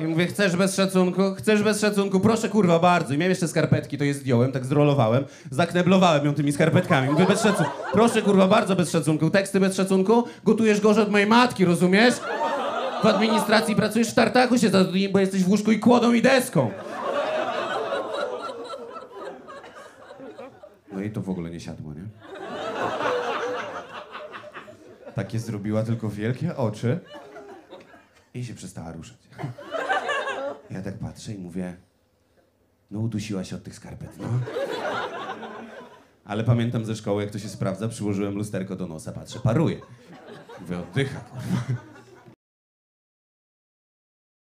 I mówię, chcesz bez szacunku? Chcesz bez szacunku? Proszę kurwa, bardzo. I miałem jeszcze skarpetki, to je zdjąłem, tak zrolowałem, zakneblowałem ją tymi skarpetkami. Mówię, bez szacunku. Proszę kurwa, bardzo bez szacunku. Teksty bez szacunku? Gotujesz gorzej od mojej matki, rozumiesz? W administracji pracujesz w tartaku się bo jesteś w łóżku i kłodą i deską. No i to w ogóle nie siadło, nie? Takie zrobiła tylko wielkie oczy i się przestała ruszać. Ja tak patrzę i mówię, no udusiła się od tych skarpet, no. Ale pamiętam ze szkoły, jak to się sprawdza, przyłożyłem lusterko do nosa, patrzę, paruje. Mówię, oddycha, kurwa.